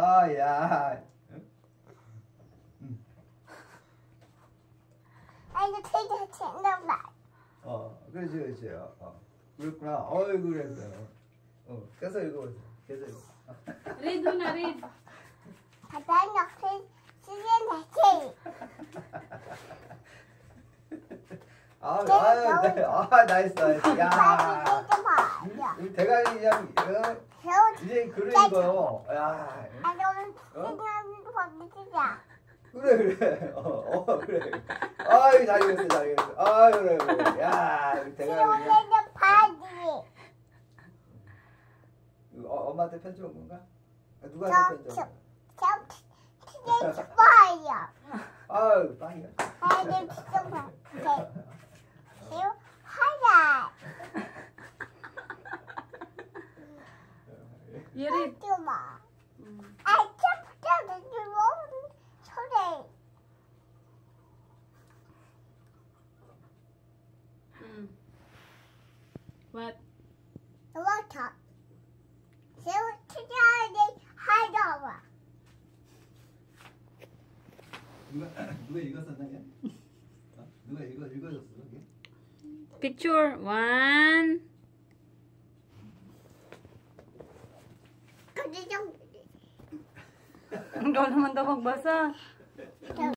아, 야. 아, 이거 되게 재밌다. 어, 그렇지, 그렇지. 어, 어. 그렇구나. 어이, 그랬어. 어, 계속 읽어보세요. 계속 읽어. Read mo na, read. 바다 역시 시즌 아, 네, 아, 네. 아, 나이스, 나이스. 야. 우리 대가리 그냥, 어, 이제 글을 읽어요. 야. 아, 너는 시즌 보내주자. 그래, 그래. 어, 어, 그래. 아이, 잘 읽었어, 잘 읽었어. 아, 그래, 그래. 야, 우리 대가리 그냥. 시즌 바지. 이거 어, 엄마한테 편지 온 건가? 아, 누가 저, 편지 온 저. 건가? 저 시즌 봐요. 아유, 빵이야. 아, 이제 시즌 봐. 지우 하자. You read. 좀 봐. 아, 찹찹 주고 소리. Mm. What? 워터. 지우 시즌이 하자 봐. 누가 누가 읽었었나 걔? 어? 누가 읽어 읽어줬어 걔? Picture. One. Hindi naman daw magbasa.